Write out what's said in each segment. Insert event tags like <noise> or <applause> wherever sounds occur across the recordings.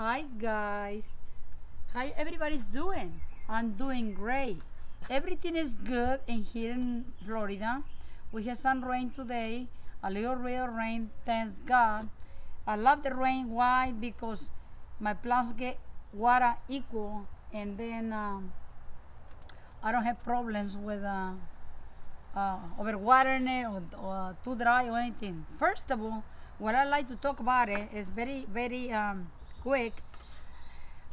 Hi guys. How everybody's doing? I'm doing great. Everything is good in here in Florida. We had some rain today, a little real rain, thanks God. I love the rain. Why? Because my plants get water equal, and then um, I don't have problems with uh, uh, overwatering it or, or too dry or anything. First of all, what I like to talk about it is very, very um, quick.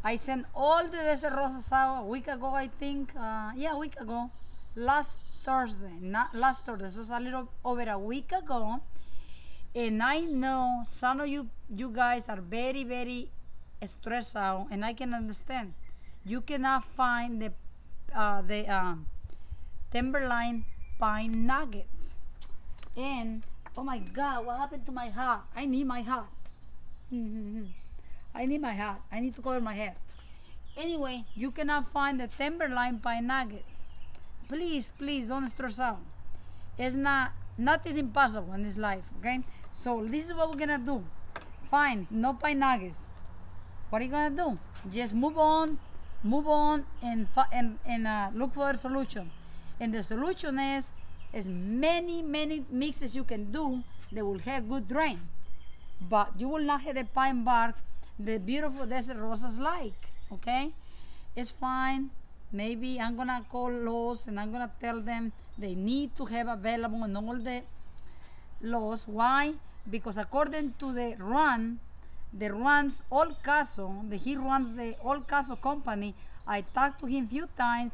I sent all the roses out a week ago, I think. Uh, yeah, a week ago. Last Thursday, not last Thursday. So it's a little over a week ago. And I know some of you, you guys are very, very stressed out, and I can understand. You cannot find the uh, the um, Timberline pine nuggets. And oh my God, what happened to my hat? I need my hat. <laughs> I need my hat. I need to cover my head. Anyway, you cannot find the Timberline pine nuggets. Please, please don't stress out. It's not nothing's impossible in this life, okay? So this is what we're gonna do. Fine, no pine nuggets. What are you gonna do? Just move on, move on, and and, and uh, look for a solution. And the solution is as many many mixes you can do that will have good drain, but you will not have the pine bark the beautiful desert roses like. Okay, it's fine. Maybe I'm gonna call Lowe's and I'm gonna tell them they need to have available in all the Lowe's. Why? Because according to the run, the runs all caso, the he runs the Oldcastle company. I talked to him few times,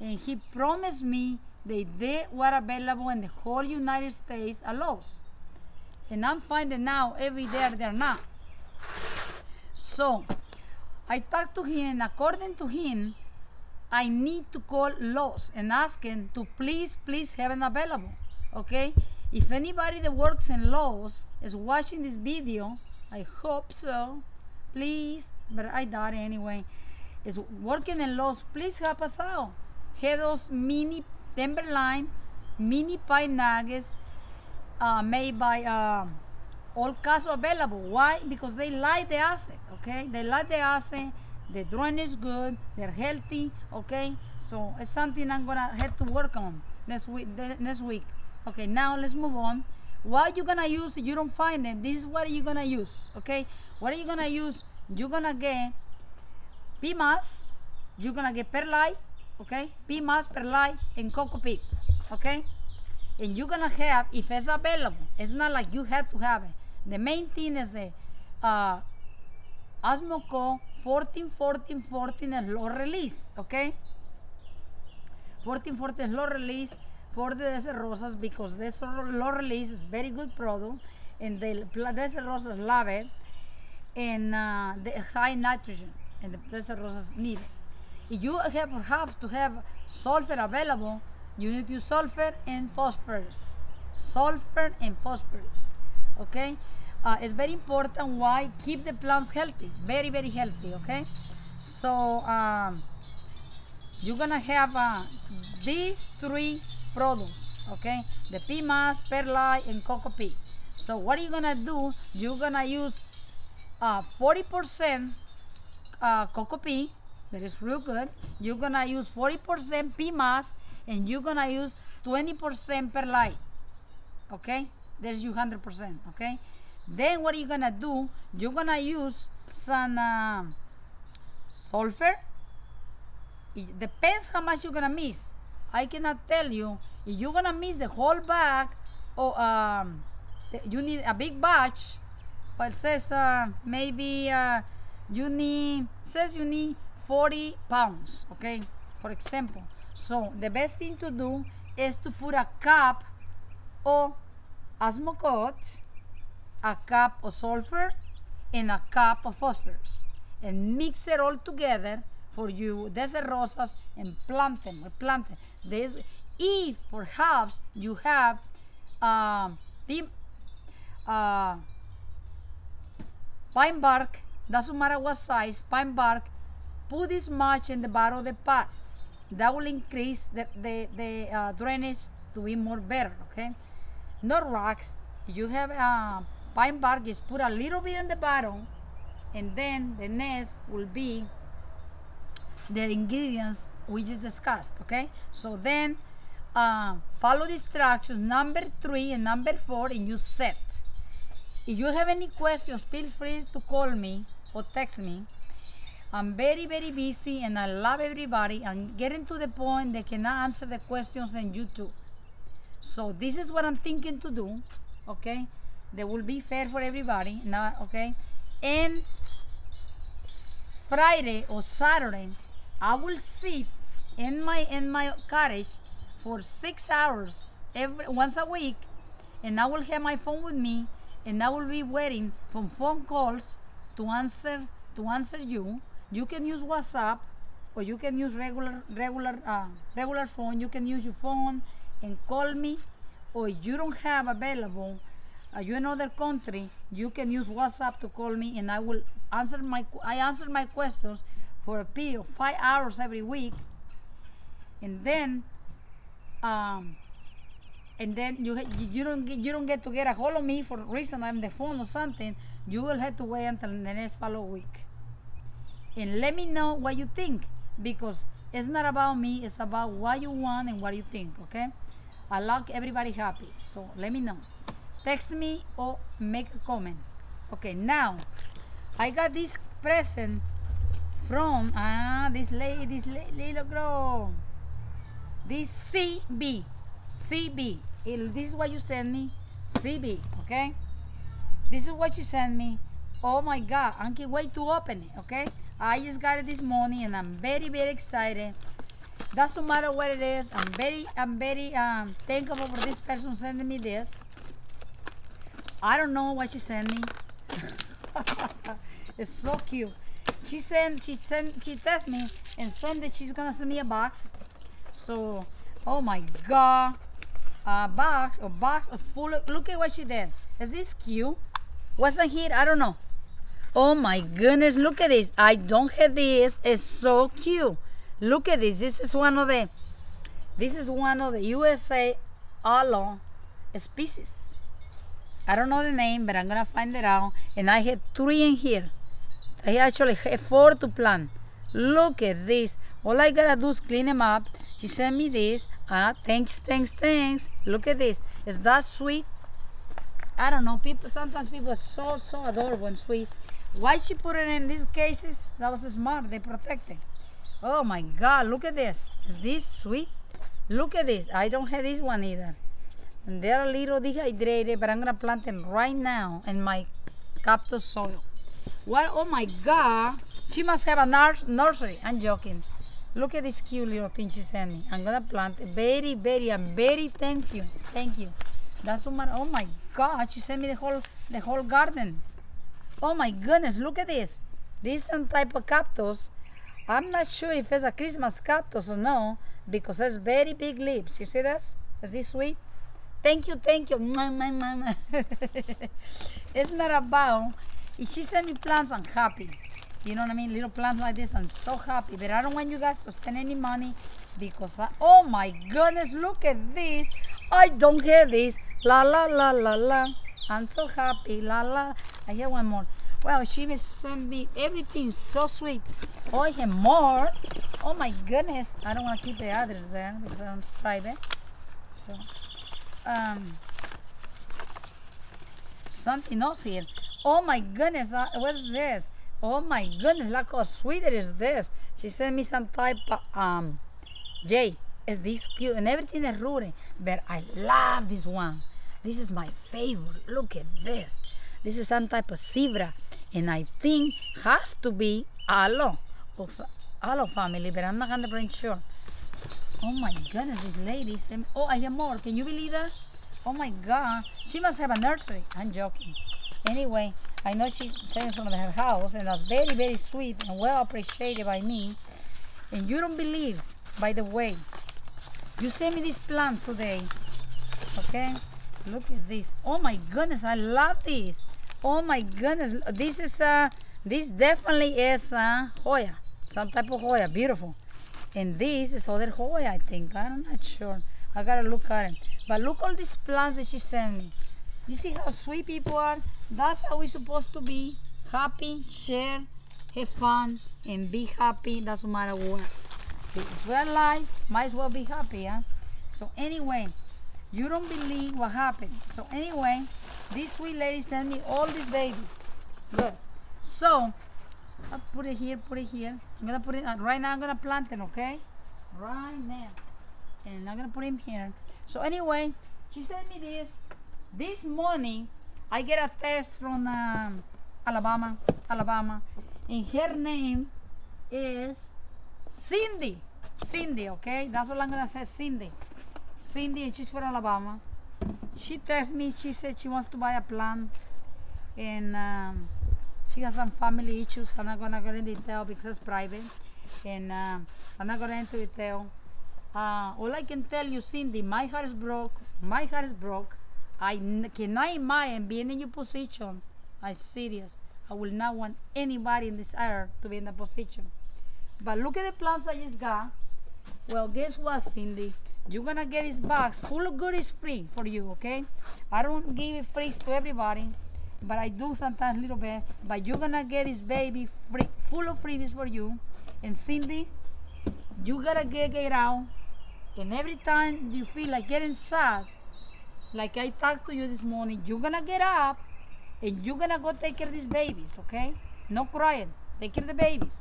and he promised me that they were available in the whole United States a Lowe's. And I'm finding now every day they're not. So I talked to him, and according to him, I need to call Lowe's and ask him to please, please have it available. Okay? If anybody that works in Lowe's is watching this video, I hope so. Please, but I doubt it anyway. Is working in Lowe's, please help us out. Have those mini Timberline, mini pine nuggets uh, made by uh, Oldcastle available. Why? Because they like the asset, okay? They like the asset. The drain is good. They're healthy, okay? So it's something I'm gonna have to work on next week. Next week. Okay, now let's move on. What are you gonna use you don't find it? This is what you're gonna use, okay? What are you gonna use? You're gonna get peat moss, you're gonna get perlite, okay? peat moss, perlite, and coco peat, okay? And you're gonna have, if it's available, it's not like you have to have it. The main thing is the uh, Osmocote 14, 14, 14 and low release, okay? 14, 14 low release for the Desert Rosas because this low release is very good product and the Desert Rosas love it and uh, the high nitrogen and the Desert Rosas need it. If you have perhaps to have sulfur available, you need to use sulfur and phosphorus. Sulfur and phosphorus, okay? Uh, it's very important why keep the plants healthy, very, very healthy, okay? So um, you're gonna have uh, these three products, okay? The peat moss, perlite, and coco peat. So what are you gonna do? You're gonna use 40% uh, uh, coco peat, that is real good. You're gonna use 40% peat moss, and you're gonna use 20% perlite, okay? There's you 100%, okay? Then what are you gonna do? You're gonna use some uh, sulfur. It depends how much you're gonna miss. I cannot tell you if you're gonna miss the whole bag or um, you need a big batch. But says uh, maybe uh, you need says you need 40 pounds. Okay, for example. So the best thing to do is to put a cup of osmocote, a cup of sulfur, and a cup of phosphorus, and mix it all together for you desert rosas and plant them. Plant them. This, if perhaps you have uh, uh, pine bark, doesn't matter what size, pine bark, put this much in the bottom of the pot. That will increase the, the, the uh, drainage to be more better, okay? Not rocks. You have uh, pine bark, just put a little bit in the bottom and then the next will be the ingredients we just discussed okay? So then uh, follow the instructions number three and number four and you set. If you have any questions feel free to call me or text me. I'm very very busy and i love everybody. I'm getting to the point they cannot answer the questions on youtube so this is what i'm thinking to do okay that will be fair for everybody now okay and Friday or Saturday, I will sit in my in my cottage for six hours every once a week, and I will have my phone with me, and I will be waiting for phone calls to answer to answer you. You can use WhatsApp, or you can use regular regular uh, regular phone. You can use your phone and call me, or you don't have available uh, you in another country, you can use WhatsApp to call me, and I will answer my I answer my questions for a period of five hours every week, and then, um, and then you you don't get, you don't get to get a hold of me for reason I'm the phone or something. You will have to wait until the next follow week, and let me know what you think because it's not about me. It's about what you want and what you think. Okay, I like everybody happy, so let me know. Text me or make a comment. Okay now i got this present from ah this lady this little girl. This cb cb it, this is what you send me cb okay? This is what you sent me. Oh my god i can't wait to open it okay? I just got it this morning and i'm very very excited doesn't matter what it is i'm very i'm very um thankful for this person sending me this I don't know what she sent me. <laughs> it's so cute. She sent, she sent, she text me and said that she's gonna send me a box. So, oh my god, a box, a box of full. Look at what she did. Is this cute? Wasn't here? I don't know. Oh my goodness, look at this. I don't have this. It's so cute. Look at this. This is one of the, this is one of the USA aloe species. I don't know the name, but I'm gonna find it out. And I had three in here. I actually had four to plant. Look at this. All I gotta do is clean them up. She sent me this. Ah, thanks, thanks, thanks. Look at this. Is that sweet? I don't know. People sometimes people are so so adorable and sweet. Why she put it in these cases? That was smart. They protect it. Oh my God! Look at this. Is this sweet? Look at this. I don't have this one either and they're a little dehydrated, but I'm gonna plant them right now in my cactus soil. What? Oh my God! She must have a nursery. I'm joking. Look at this cute little thing she sent me. I'm gonna plant it. Very, very, I'm very thank you. Thank you. That's what my, oh my God, she sent me the whole, the whole garden. Oh my goodness, look at this. This some type of cactus. I'm not sure if it's a Christmas cactus or no, because it's very big leaves. You see this? Is this sweet? Thank you, thank you. <laughs> it's not about, if she sent me plants, I'm happy. You know what I mean? Little plants like this, I'm so happy. But I don't want you guys to spend any money because, I, oh my goodness, look at this. I don't have this. La, la, la, la, la. I'm so happy. La, la. I have one more. Well, she send me everything so sweet. Oh, have more. Oh my goodness. I don't want to keep the address there because it's private. So um, something else here. Oh my goodness, uh, what's this? Oh my goodness, look how sweet it is this. She sent me some type of, um, Jay, is this cute? And everything is rooted, but I love this one. This is my favorite. Look at this. This is some type of zebra, and I think has to be also aloe family, but I'm not 100% sure. Oh my goodness, this lady sent Oh, I have more. Can you believe that? Oh my God. She must have a nursery. I'm joking. Anyway, I know she sent from her house and that's very, very sweet and well appreciated by me. And you don't believe, by the way, you sent me this plant today. Okay? Look at this. Oh my goodness, I love this. Oh my goodness. This is, uh, this definitely is uh, Hoya. Some type of Hoya. Beautiful. And this is other Hoya, I think. I'm not sure. I gotta look at it. But look all these plants that she sent me. You see how sweet people are? that's how we're supposed to be. Happy, share, have fun, and be happy. Doesn't matter what. If we're alive, might as well be happy, huh? So anyway, you don't believe what happened. So anyway, this sweet lady sent me all these babies. Good. So I'll put it here, put it here. I'm gonna put it uh, right now. I'm gonna plant it, okay? Right now, and I'm gonna put him here. So anyway, she sent me this. This morning, I get a text from um, Alabama, Alabama, and her name is Cindy. Cindy, okay? That's all I'm gonna say, Cindy. Cindy, and she's from Alabama. She texted me. She said she wants to buy a plant, and um, she has some family issues. I'm not gonna go into detail because it's private, and uh, I'm not gonna into detail. Uh, all I can tell you, Cindy, my heart is broke. My heart is broke. I cannot imagine being in your position. I'm serious. I will not want anybody in this earth to be in that position. But look at the plants I just got. Well, guess what, Cindy? You're gonna get this box full of goodies free for you, okay? I don't give it free to everybody, but I do sometimes a little bit. But you're gonna get this baby free, full of freebies for you. And Cindy, you gotta get it out. And every time you feel like getting sad, like I talked to you this morning, you're gonna get up and you're gonna go take care of these babies, okay? No crying. Take care of the babies.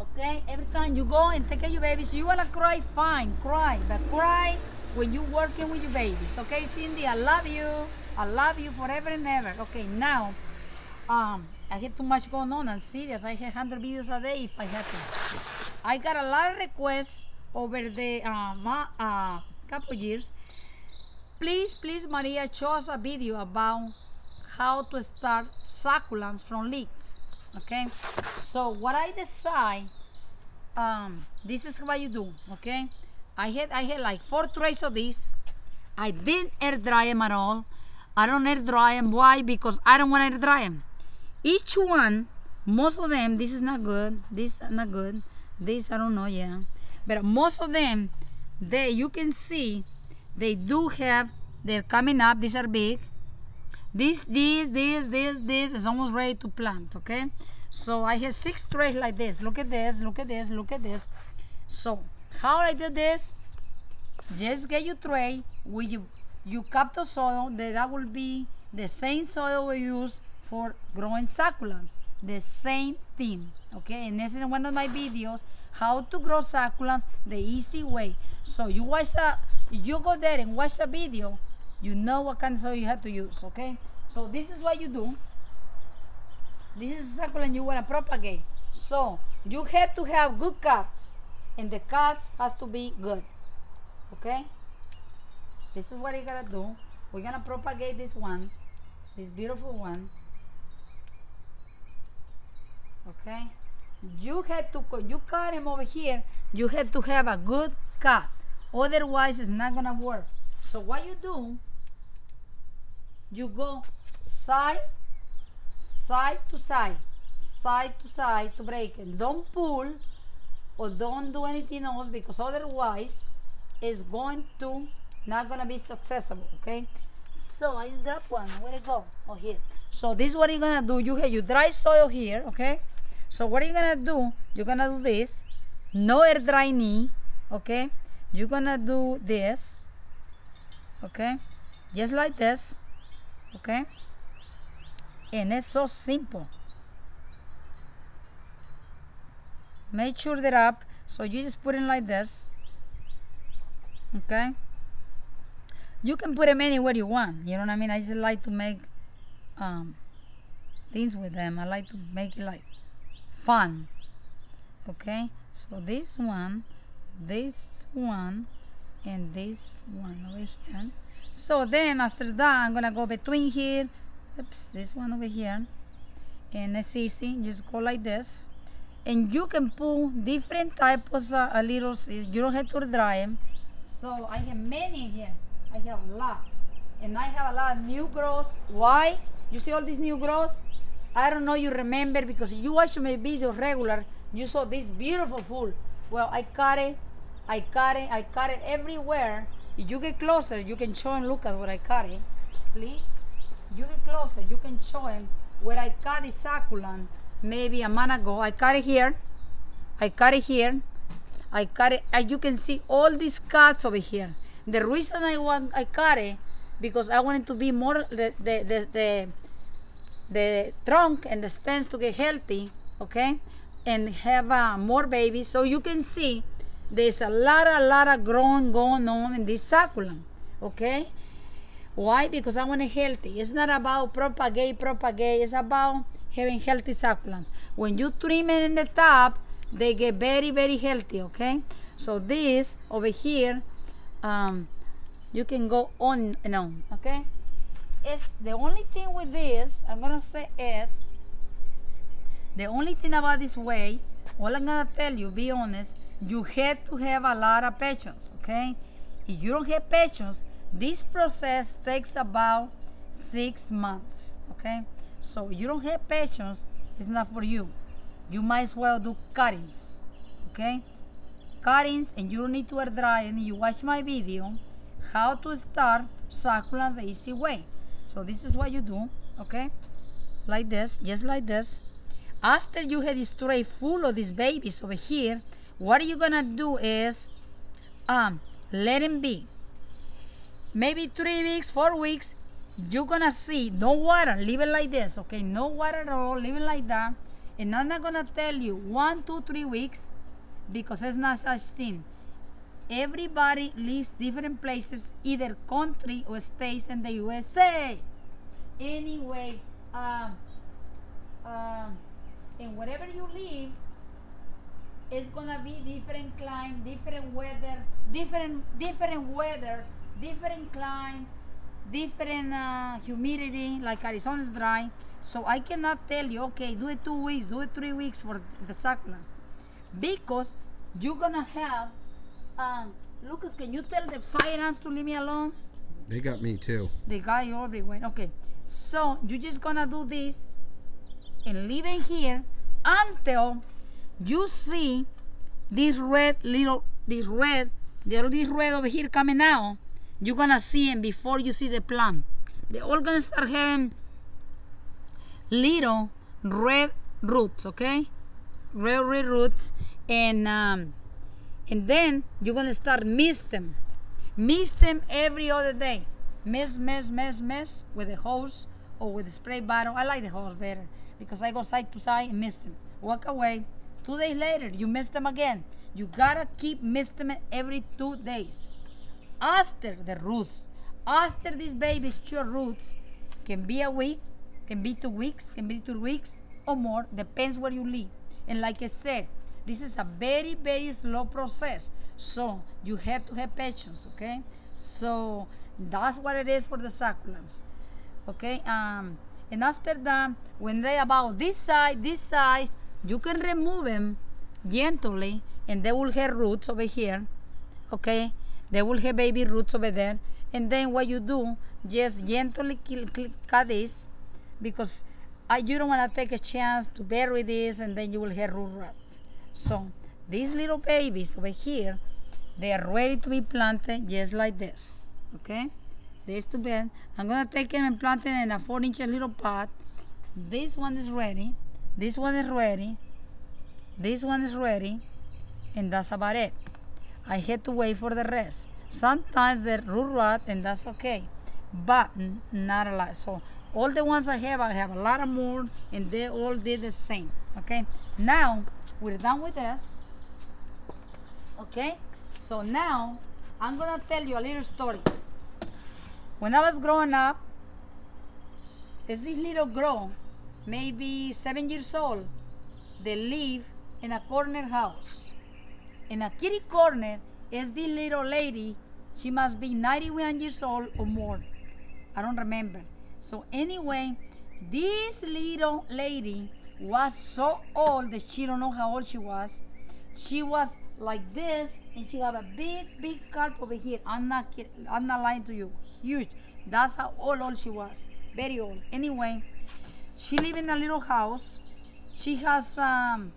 Okay? Every time you go and take care of your babies, you wanna cry, fine, cry. But cry when you're working with your babies. Okay, Cindy, I love you. I love you forever and ever. Okay, now, um, I had too much going on. I'm serious. I had 100 videos a day if I had to. I got a lot of requests over the uh, uh, couple years. Please, please, Maria, show us a video about how to start succulents from leeks. Okay, so what I decide, um, this is what you do. Okay, I had I had like four trays of this. I didn't air dry them at all. I don't air dry them. Why? Because I don't want to air dry them. Each one, most of them, this is not good. This is not good. This I don't know. Yeah, but most of them, they you can see, they do have. They're coming up. These are big. This, this, this, this, this is almost ready to plant. Okay, so I have six trays like this. Look at this. Look at this. Look at this. So how I did this? Just get your tray with you. You cup the soil. That that will be the same soil we use for growing succulents. The same thing. Okay, and this is one of my videos how to grow succulents the easy way. So you watch the, you go there and watch the video. You know what kind of soil you have to use. Okay, so this is what you do. This is succulent you want to propagate. So you have to have good cuts, and the cuts has to be good. Okay. This is what you gotta do. We're gonna propagate this one, this beautiful one. Okay. You had to you cut him over here. You had to have a good cut, otherwise it's not gonna work. So what you do? You go side, side to side, side to side to break. It. Don't pull or don't do anything else because otherwise it's going to not gonna be successful okay? So i just dropped one. Where it go? Oh here. So this is what you're gonna do. You have your dry soil here okay? So what are you gonna do you're gonna do this. No air dry knee okay? You're gonna do this okay? Just like this okay and it's so simple make sure they're up so you just put it like this okay you can put them anywhere you want you know what i mean? I just like to make um things with them. I like to make it like fun okay so this one this one and this one over here so then after that i'm gonna go between here oops this one over here and it's easy just go like this and you can pull different types of uh, little seeds you don't have to dry them so I have many here. I have a lot. And I have a lot of new growth. Why? You see all these new growth? I don't know you remember because you watch my videos regular, you saw this beautiful food. Well, I cut it, I cut it, I cut it everywhere. If you get closer, you can show and look at what I cut it. Please. you get closer, you can show him where I cut the succulent maybe a month ago. I cut it here. I cut it here. I cut it, as you can see all these cuts over here. The reason I want I cut it because I want it to be more the the the, the, the trunk and the stems to get healthy, okay, and have uh, more babies. So you can see there's a lot, a lot of growing going on in this succulent, okay. Why? Because I want it healthy. It's not about propagate, propagate. It's about having healthy succulents. When you trim it in the top, they get very, very healthy, okay? So this over here, um, you can go on and on, okay? It's the only thing with this, I'm gonna say is, the only thing about this way, all I'm gonna tell you, be honest, you have to have a lot of patience, okay? If you don't have patience, this process takes about six months, okay? So you don't have patience, it's not for you. You might as well do cuttings, okay? Cuttings, and you don't need to air dry, and you watch my video, how to start succulents the easy way. So this is what you do, okay? Like this, just like this. After you have this tray full of these babies over here, what are you're gonna do is um, let him be maybe three weeks, four weeks, you're gonna see no water, leave it like this, okay? No water at all, leave it like that. And I'm not gonna tell you one, two, three weeks because it's not such thing. Everybody lives different places, either country or states in the USA. Anyway, um, um, and wherever you live, it's gonna be different climate, different weather, different different weather different climate, different uh, humidity, like Arizona is dry. So I cannot tell you, okay, do it two weeks, do it three weeks for the succulents. Because you're gonna have, um, Lucas, can you tell the fire ants to leave me alone? They got me too. They got you everywhere. Okay. So you're just gonna do this and leave it here until you see this red little, this red, this red over here coming out you're gonna see them before you see the plant. They're all gonna start having little red roots, okay? Red, red roots, and um, and then you're gonna start mist them, mist them every other day. Mist, mist, mist, mist with a hose or with a spray bottle. I like the hose better because I go side to side and mist them. Walk away. Two days later, you miss them again. You gotta keep misting them every two days after the roots. After these babies show roots, can be a week, can be two weeks, can be two weeks or more, depends where you live. And like I said, this is a very, very slow process. So you have to have patience, okay? So that's what it is for the succulents. Okay, um, after that, when they about this size, this size, you can remove them gently and they will have roots over here, okay? They will have baby roots over there. And then what you do, just gently cut this because uh, you don't want to take a chance to bury this and then you will have root rot. So these little babies over here, they are ready to be planted just like this. Okay? This to bed. I'm going to take them and plant them in a 4 inch little pot. This one is ready. This one is ready. This one is ready. And that's about it. I had to wait for the rest. Sometimes the root rot, and that's okay, but not a lot. So all the ones I have, I have a lot of more, and they all did the same. Okay, now we're done with this. Okay, so now I'm gonna tell you a little story. When I was growing up, there's this little girl, maybe seven years old, they live in a corner house in a kitty corner is the little lady. She must be 91 years old or more. I don't remember. So anyway, this little lady was so old that she don't know how old she was. She was like this, and she have a big, big carp over here. I'm not kidding. I'm not lying to you. Huge. That's how old, old she was. Very old. Anyway, she live in a little house. She has um,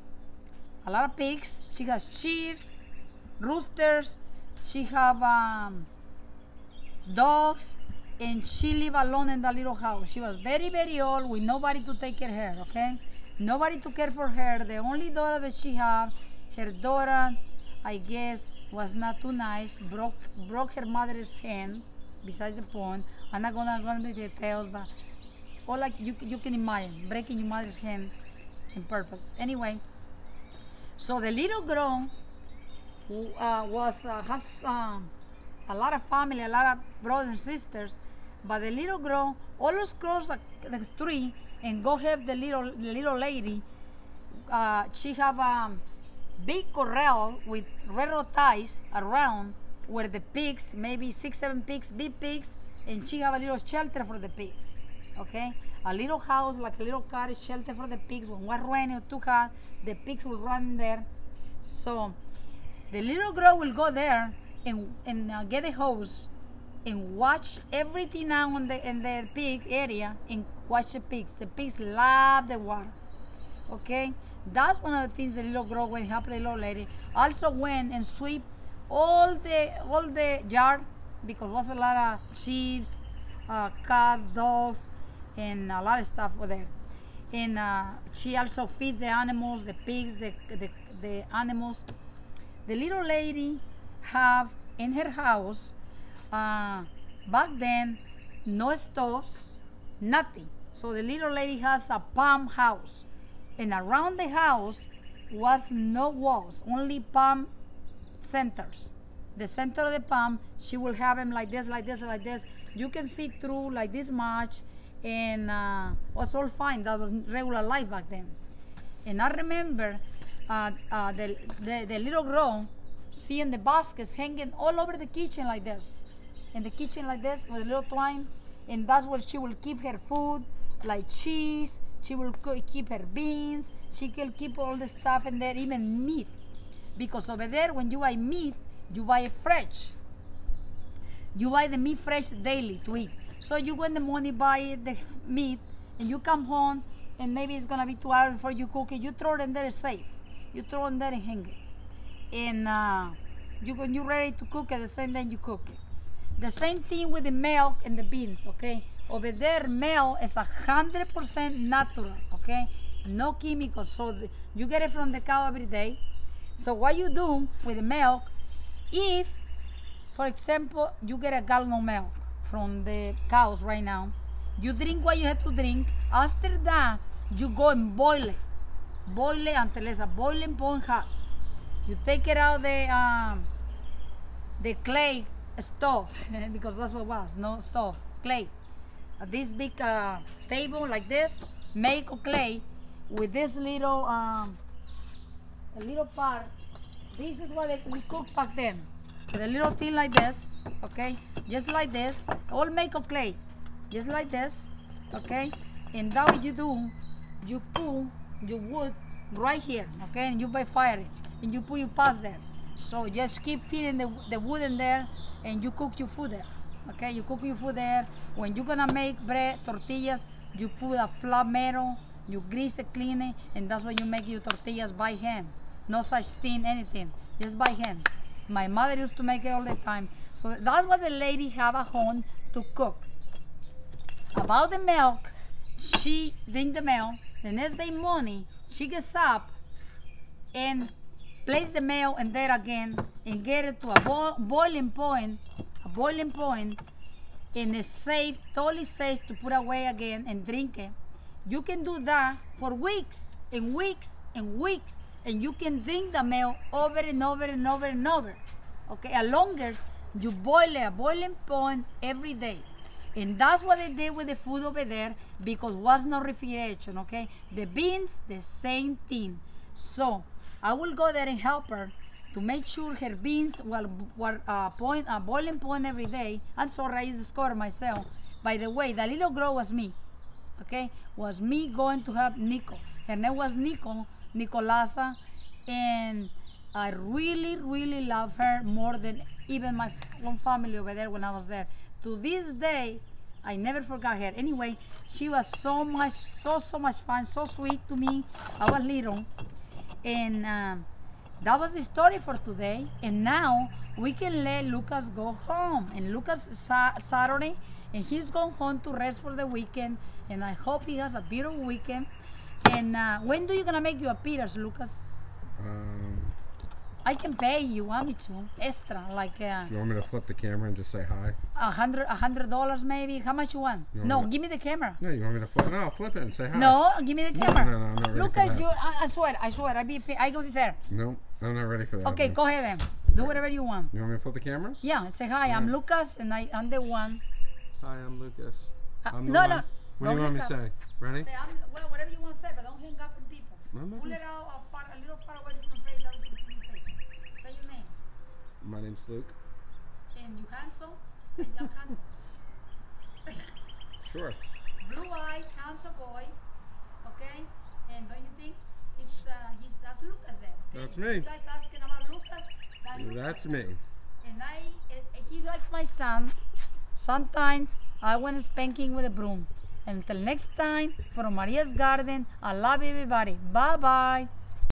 a lot of pigs. She has chiefs, roosters. She have um, dogs, and she live alone in the little house. She was very, very old with nobody to take care of her, okay? Nobody to care for her. The only daughter that she have, her daughter, I guess, was not too nice, broke broke her mother's hand, besides the point. I'm not gonna go into details, but all like you, you can imagine, breaking your mother's hand in purpose. Anyway, so the little girl uh, was uh, has um, a lot of family, a lot of brothers and sisters, but the little girl always cross the, street and go help the little the little lady. Uh, she have a big corral with railroad ties around where the pigs, maybe six, seven pigs, big pigs, and she have a little shelter for the pigs. Okay, a little house like a little cottage shelter for the pigs. When one rain or too hot, the pigs will run there. So the little girl will go there and and uh, get a hose and watch everything now in the in the pig area and watch the pigs. The pigs love the water. Okay, that's one of the things the little girl went help the little lady. Also went and sweep all the all the yard because was a lot of sheep, uh, cats, dogs, and a lot of stuff over there. And uh, she also feed the animals, the pigs, the, the the animals. The little lady have in her house uh, back then no stoves, nothing. So the little lady has a palm house, and around the house was no walls, only palm centers. The center of the palm, she will have them like this, like this, like this. You can see through like this much, and uh, was all fine. That was regular life back then. And I remember uh, uh, the, the the little girl seeing the baskets hanging all over the kitchen like this, in the kitchen like this with a little twine, and that's where she will keep her food, like cheese. She will keep her beans. She can keep all the stuff in there, even meat, because over there when you buy meat, you buy it fresh. You buy the meat fresh daily to eat. So you go in the morning buy the meat, and you come home, and maybe it's gonna be two hours before you cook it. You throw it in there safe. You throw it in there and hang it and uh, you when you're ready to cook it, the same day you cook it. The same thing with the milk and the beans, okay? Over there, milk is a hundred percent natural, okay? No chemicals, so the, you get it from the cow every day. So what you do with the milk, if, for example, you get a gallon of milk from the cows right now, you drink what you have to drink. After that, you go and boil it, boil it until it's a boiling point hot. You take it out the um, the clay stove <laughs> because that's what was, no stove, clay. Uh, this big uh, table like this, made of clay, with this little um, a little part. This is what we cook back then. With a little thing like this, okay, just like this, all make of clay, just like this, okay. And now you do, you pull your wood right here, okay, and you by fire it and you put your pots there. So just keep feeding the, the wood in there and you cook your food there. Okay, you cook your food there. When you're gonna make bread, tortillas, you put a flat metal, you grease it, clean it, and that's why you make your tortillas by hand. No such thing, anything, just by hand. My mother used to make it all the time. So that's what the lady have at home to cook. About the milk, she drink the milk. The next day morning, she gets up and place the milk in there again and get it to a bo- boiling point, a boiling point, and it's safe, totally safe to put away again and drink it. You can do that for weeks and weeks and weeks, and you can drink the milk over and over and over and over. Okay, as long as you boil it a boiling point every day. And that's what they did with the food over there because was no refrigeration, okay? The beans, the same thing. So I will go there and help her to make sure her beans were, were uh, point, uh, boiling point every day. I'm sorry, I used to score myself. By the way, the little girl was me, okay? Was me going to help Nico. Her name was Nico, Nicolasa, and I really, really love her more than even my own family over there when I was there. To this day, I never forgot her. Anyway, she was so much, so, so much fun, so sweet to me. I was little. And um, that was the story for today. And now we can let Lucas go home. And Lucas sa- Saturday and he's going home to rest for the weekend. And I hope he has a beautiful weekend. And uh, when do you gonna make your appearance, Lucas? Um, I can pay you. Want me to? Extra, like uh, do you want me to flip the camera and just say hi? a hundred, a hundred dollars maybe. How much you want? You want no, me to- give me the camera. No, you want me to flip? No, I'll flip it and say hi. No, give me the camera. no, no, I'm not ready for Lucas, that. you. I, I swear, I swear. I be, fa- I go be fair. No, I'm not ready for that. Okay, man. go ahead then. Do whatever you want. You want me to flip the camera? Yeah, say hi. I'm Lucas, and I, I'm the one. Hi, I'm Lucas. Uh, I'm the no, one. no. What do don't you want me to say? Ready? Say, I'm, well, whatever you want to say, but don't hang up on people. No, Pull it out uh, far, a little far away from your face, that we can see your face. Say your name. My name's Luke. And you handsome? Say I'm handsome. Sure. Blue eyes, handsome boy. Okay? And don't you think it's, uh, he's, that's Lucas then? Okay? That's me. You guys asking about Lucas? That Lucas. That's me. And I, eh, eh, he's like my son. Sometimes I went spanking with a broom. Until next time, from Maria's Garden, I love everybody. Bye bye.